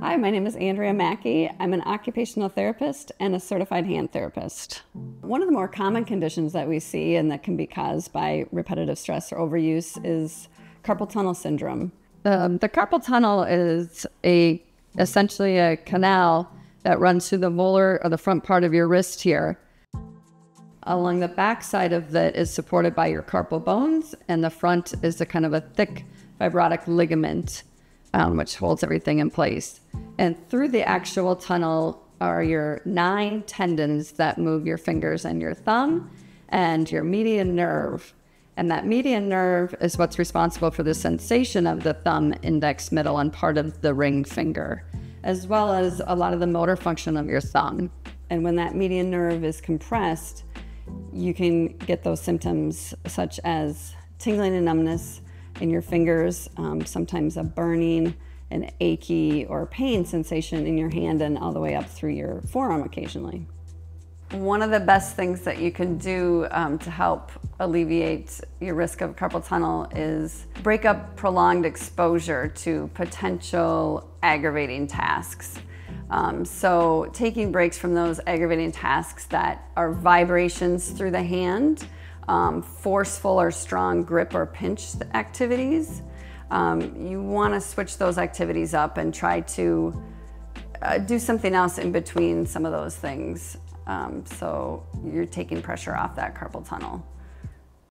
Hi, my name is Andrea Mackie. I'm an occupational therapist and a certified hand therapist. One of the more common conditions that we see and that can be caused by repetitive stress or overuse is carpal tunnel syndrome. Um, the carpal tunnel is a essentially a canal that runs through the volar or the front part of your wrist here. Along the back side of it is supported by your carpal bones, and the front is a kind of a thick fibrotic ligament um, which holds everything in place. And through the actual tunnel are your nine tendons that move your fingers and your thumb and your median nerve. And that median nerve is what's responsible for the sensation of the thumb, index, middle, and part of the ring finger, as well as a lot of the motor function of your thumb. And when that median nerve is compressed, you can get those symptoms such as tingling and numbness, in your fingers, um, sometimes a burning, an achy or pain sensation in your hand and all the way up through your forearm occasionally. One of the best things that you can do um, to help alleviate your risk of carpal tunnel is break up prolonged exposure to potential aggravating tasks. Um, so taking breaks from those aggravating tasks that are vibrations through the hand um, forceful or strong grip or pinch activities. Um, you want to switch those activities up and try to uh, do something else in between some of those things. Um, so you're taking pressure off that carpal tunnel.